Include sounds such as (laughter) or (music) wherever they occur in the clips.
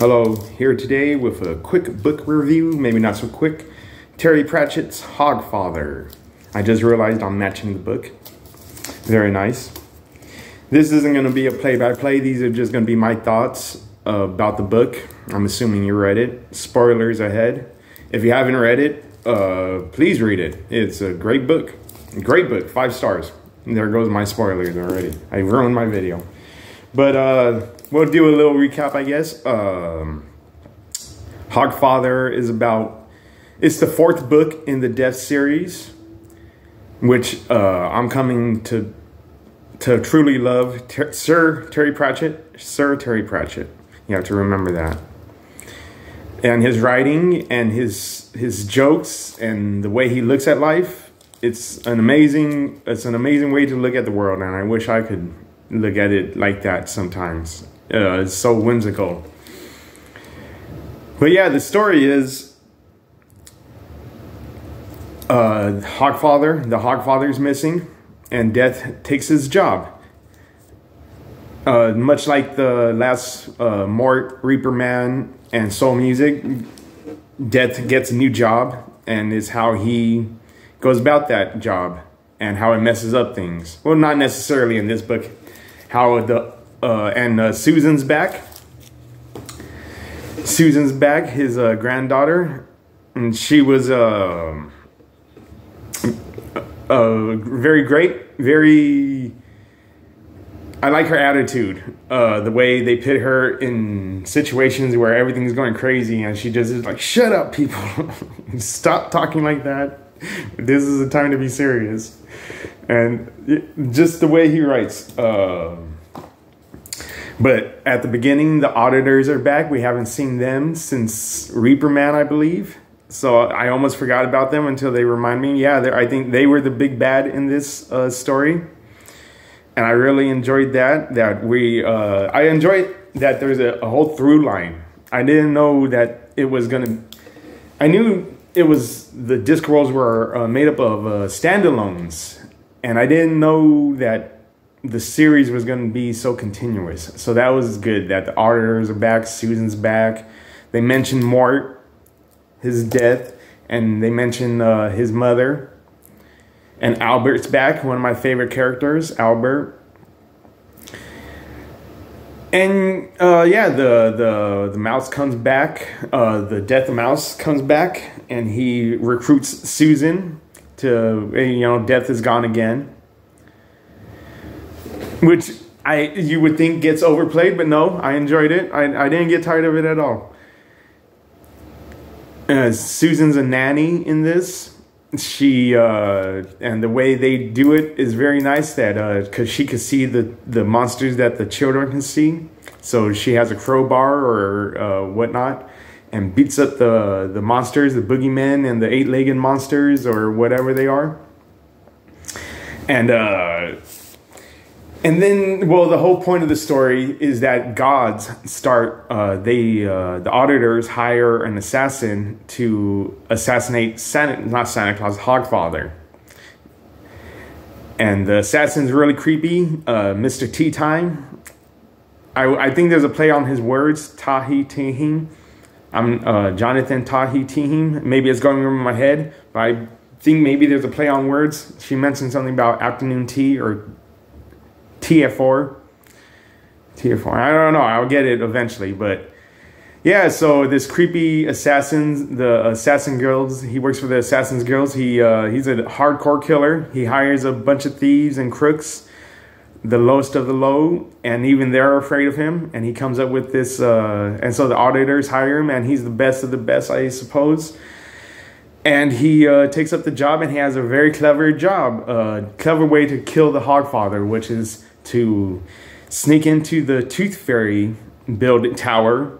Hello, here today with a quick book review, maybe not so quick. Terry Pratchett's Hogfather. I just realized I'm matching the book. Very nice. This isn't going to be a play-by-play. -play. These are just going to be my thoughts about the book. I'm assuming you read it. Spoilers ahead. If you haven't read it, uh, please read it. It's a great book. Great book. Five stars. There goes my spoilers already. I ruined my video. But uh, we'll do a little recap, I guess. Um, Hogfather is about, it's the fourth book in the Death series, which uh, I'm coming to to truly love. Ter Sir Terry Pratchett, Sir Terry Pratchett. You have to remember that. And his writing and his his jokes and the way he looks at life, it's an amazing it's an amazing way to look at the world and I wish I could look at it like that sometimes. Uh, it's so whimsical. But yeah, the story is uh, Hogfather, the Hogfather is missing, and Death takes his job. Uh, much like the last uh, Mort, Reaper Man, and Soul Music, Death gets a new job, and is how he goes about that job and how it messes up things. Well, not necessarily in this book how the uh, and uh, Susan's back. Susan's back, his uh, granddaughter, and she was uh, uh, very great, very. I like her attitude, uh, the way they put her in situations where everything's going crazy, and she just is like, "Shut up, people! (laughs) Stop talking like that. This is a time to be serious." and just the way he writes. Uh, but at the beginning, the auditors are back. We haven't seen them since Reaper Man, I believe. So I almost forgot about them until they remind me. Yeah, I think they were the big bad in this uh, story, and I really enjoyed that. That we, uh, I enjoyed that there's a, a whole through line. I didn't know that it was gonna. I knew it was the Discworlds were uh, made up of uh, standalones and I didn't know that the series was going to be so continuous. So that was good that the auditors are back, Susan's back. They mentioned Mort, his death, and they mentioned uh, his mother. And Albert's back, one of my favorite characters, Albert. And uh, yeah, the, the the mouse comes back. Uh, the death of mouse comes back, and he recruits Susan to you know death is gone again (laughs) which i you would think gets overplayed but no i enjoyed it. I, I didn't get tired of it at all. Uh, susan's a nanny in this. She uh, and the way they do it is very nice that because uh, she can see the the monsters that the children can see. So she has a crowbar or uh, whatnot and beats up the the monsters, the boogeymen and the eight-legged monsters or whatever they are. And uh and then well the whole point of the story is that gods start uh they uh the auditors hire an assassin to assassinate Santa not Santa Claus, Hogfather. And the assassin's really creepy, uh Mr. Teatime. I, I think there's a play on his words, Tahi Tihim I'm uh, Jonathan Tahi Tihim. Maybe it's going over my head, but I think maybe there's a play on words. She mentioned something about afternoon tea or TF4. TF4. I don't know. I'll get it eventually, but yeah. So this creepy assassins, the Assassins' Guild. He works for the Assassins' Guild. He uh, he's a hardcore killer. He hires a bunch of thieves and crooks the lowest of the low, and even they're afraid of him. And he comes up with this, uh, and so the auditors hire him, and he's the best of the best, I suppose. And he uh, takes up the job, and he has a very clever job, uh, clever way to kill the Hogfather, which is to sneak into the Tooth Fairy building tower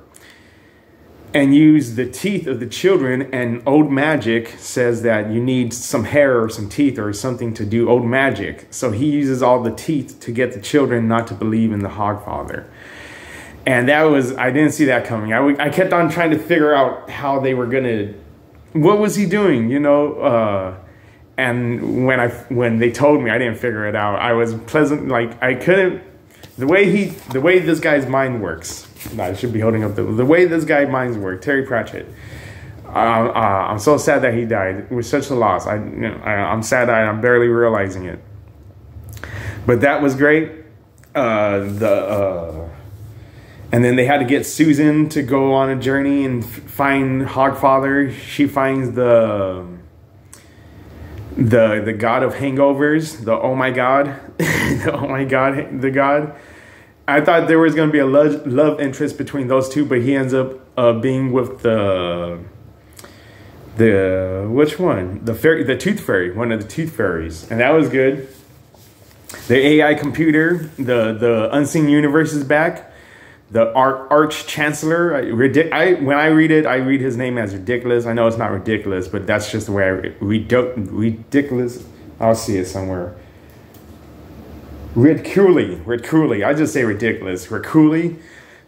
and use the teeth of the children. And old magic says that you need some hair or some teeth or something to do old magic. So he uses all the teeth to get the children not to believe in the Hogfather. And that was, I didn't see that coming. I, I kept on trying to figure out how they were to, what was he doing, you know? Uh, and when I when they told me, I didn't figure it out. I was pleasant, like I couldn't. The way he, the way this guy's mind works, I should be holding up the the way this guy minds work. Terry Pratchett. Uh, uh, I'm so sad that he died. It was such a loss. I, you know, I I'm sad that I'm barely realizing it. But that was great. Uh, the uh, and then they had to get Susan to go on a journey and find Hogfather. She finds the the the god of hangovers, the oh my god, (laughs) the oh my god, the god. I thought there was going to be a love, love interest between those two, but he ends up uh, being with the the which one? The fairy, the tooth fairy, one of the tooth fairies, and that was good. The AI computer, the the Unseen University is back. The Arch Chancellor, I when I read it, I read his name as ridiculous. I know it's not ridiculous, but that's just the way I read ridiculous. I'll see it somewhere. Ridiculi, Ridiculi. I just say ridiculous. Ridiculi.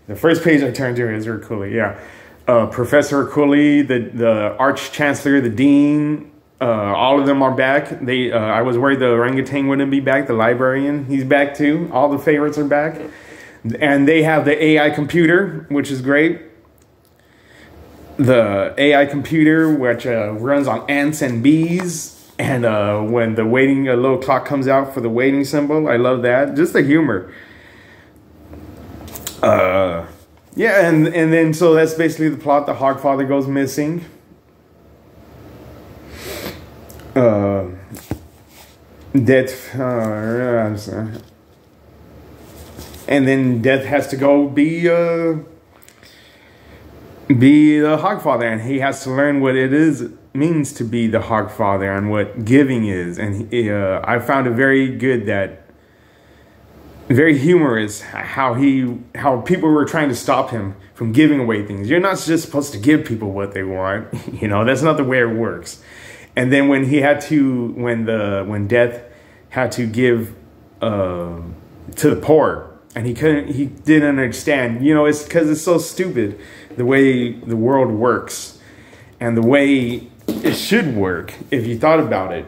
The first page I turned to is Ridiculi. Yeah, uh, Professor Ridiculi, the the Arch Chancellor, the Dean. Uh, all of them are back. They. Uh, I was worried the orangutan wouldn't be back. The librarian, he's back too. All the favorites are back, and they have the AI computer, which is great. The AI computer, which uh, runs on ants and bees, and uh, when the waiting, a little clock comes out for the waiting symbol. I love that. Just the humor. Uh, yeah, and and then so that's basically the plot. The Hogfather goes missing. Uh, death. Uh, and then death has to go be uh be the Hogfather, and he has to learn what it is means to be the Hogfather and what giving is. And he, uh, I found it very good that very humorous how he how people were trying to stop him from giving away things. You're not just supposed to give people what they want. (laughs) You know, that's not the way it works. And then when he had to when the when death had to give uh, to the poor and he couldn't he didn't understand. You know it's because it's so stupid the way the world works and the way it should work if you thought about it.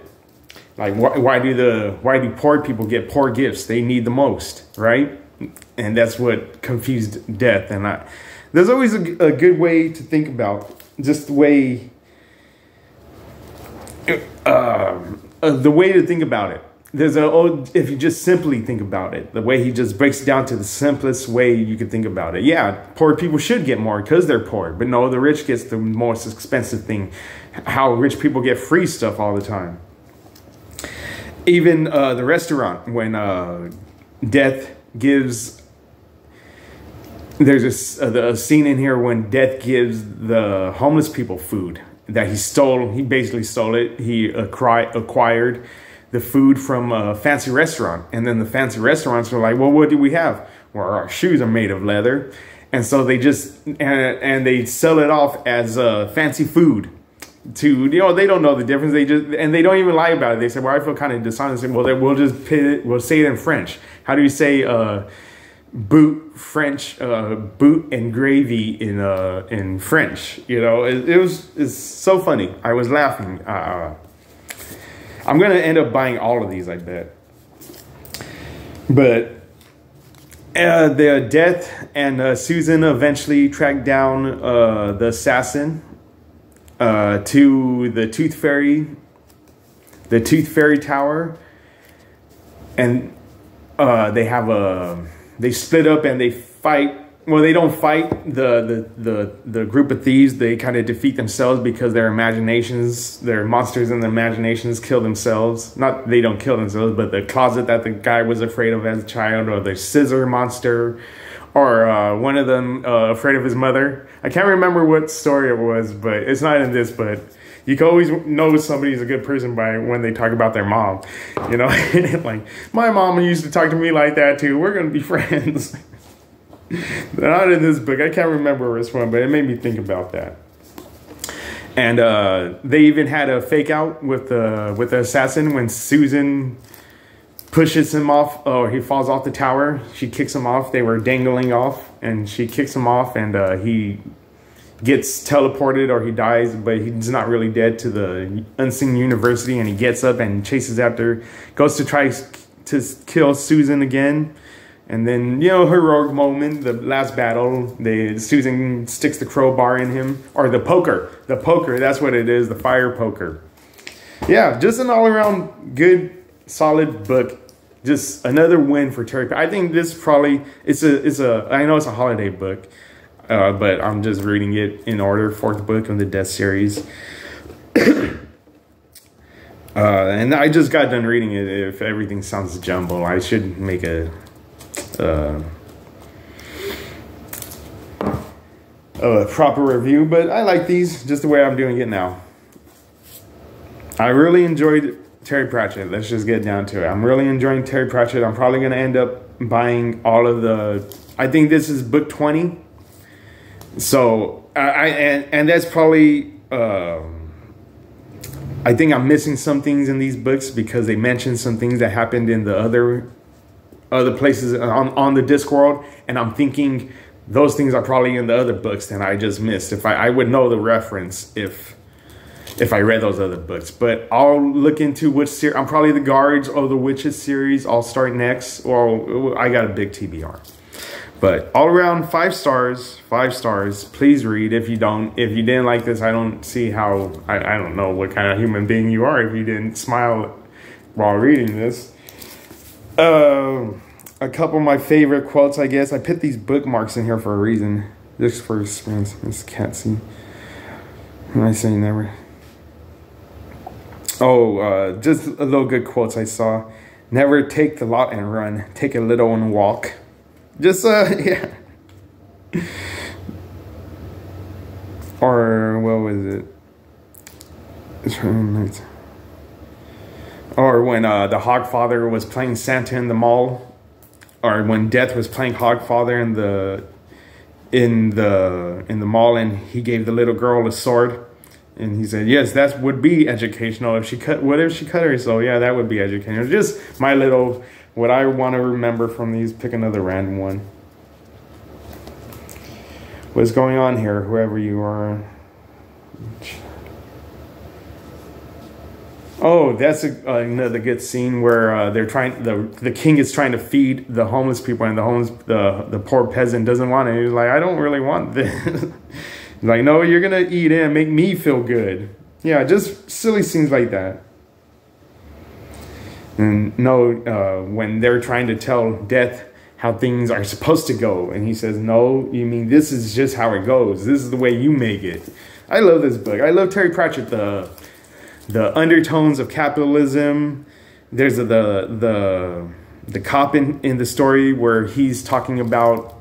Like why, why do the why do poor people get poor gifts? They need the most right? And that's what confused death. And i there's always a, a good way to think about just the way uh, uh, the way to think about it there's a oh, if you just simply think about it the way he just breaks down to the simplest way you could think about it. Yeah poor people should get more because they're poor but no the rich gets the most expensive thing. How rich people get free stuff all the time. Even uh, the restaurant when uh, death gives there's a, a scene in here when death gives the homeless people food that he stole he basically stole it. He acquired the food from a fancy restaurant. And then the fancy restaurants were like, well, what do we have? Well, our shoes are made of leather. And so they just, and, and they sell it off as uh, fancy food to, you know, they don't know the difference. They just, and they don't even lie about it. They say, well, I feel kind of dishonest. Well, then we'll just pit it, we'll say it in French. How do you say, uh, boot French, uh, boot and gravy in, uh, in French? You know, it, it was, it's so funny. I was laughing. Uh, I'm gonna end up buying all of these, I bet. But uh, the death and uh, Susan eventually track down uh, the assassin uh, to the Tooth Fairy, the Tooth Fairy Tower, and uh, they have a they split up and they fight well they don't fight the the the, the group of thieves. They kind of defeat themselves because their imaginations their monsters in their imaginations kill themselves. Not they don't kill themselves but the closet that the guy was afraid of as a child or the scissor monster or uh, one of them uh, afraid of his mother. I can't remember what story it was but it's not in this but you can always know somebody's a good person by when they talk about their mom you know? (laughs) Like my mom used to talk to me like that too. We're gonna be friends (laughs) Not in this book. I can't remember which one, but it made me think about that. And uh, they even had a fake out with the with the assassin when Susan pushes him off or he falls off the tower. She kicks him off. They were dangling off, and she kicks him off, and uh, he gets teleported or he dies, but he's not really dead to the unseen university. And he gets up and chases after, goes to try to kill Susan again And then, you know, heroic moment, the last battle, they Susan sticks the crowbar in him. Or the poker. The poker, that's what it is, the fire poker. Yeah, just an all-around good, solid book. Just another win for Terry. I think this probably it's a it's a I know it's a holiday book, uh, but I'm just reading it in order. Fourth book in the Death series. (coughs) Uh, and I just got done reading it. If everything sounds jumble, I should make a uh, a proper review. But I like these just the way I'm doing it now. I really enjoyed Terry Pratchett. Let's just get down to it. I'm really enjoying Terry Pratchett. I'm probably going to end up buying all of the. I think this is book 20. So I, I and and that's probably. Uh, I think I'm missing some things in these books because they mention some things that happened in the other other places on, on the Discworld, and I'm thinking those things are probably in the other books that I just missed. If I, I would know the reference if if I read those other books. But I'll look into which series. I'm probably the Guards or the Witches series. I'll start next. Or I got a big TBR. But all around, five stars, five stars. Please read if you don't. If you didn't like this, I don't see how, I, I don't know what kind of human being you are if you didn't smile while reading this. Uh, a couple of my favorite quotes, I guess. I put these bookmarks in here for a reason. Just for experience. This cat see. Am I saying never? Oh, uh, just a little good quotes I saw. Never take the lot and run. Take a little and walk. Just, uh, (laughs) yeah. or, what was it? It's from nights. Or when uh, the Hogfather was playing Santa in the mall. Or when Death was playing Hogfather in the in the in the mall and he gave the little girl a sword and he said yes that would be educational if she cut what if she cut her so yeah that would be educational just my little what I want to remember from these, pick another random one. What's going on here, whoever you are? Oh, that's a, uh, another good scene where uh, they're trying. the The king is trying to feed the homeless people, and the homeless the the poor peasant doesn't want it. He's like, I don't really want this. He's (laughs) like, no, you're gonna eat it and make me feel good. Yeah, just silly scenes like that. And no, uh, when they're trying to tell death how things are supposed to go, and he says, "No, you mean this is just how it goes. This is the way you make it." I love this book. I love Terry Pratchett. The the undertones of capitalism. There's the the the cop in, in the story where he's talking about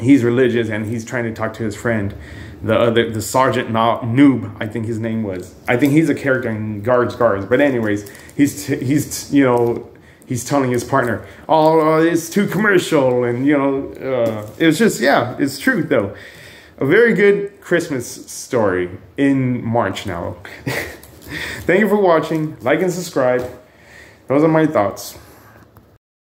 he's religious and he's trying to talk to his friend. The other the sergeant noob i think his name was. I think he's a character in guards guards. But anyways he's he's you know he's telling his partner oh it's too commercial and you know uh, it was just yeah it's true though. A very good christmas story in march now (laughs) thank you for watching. Like and subscribe. Those are my thoughts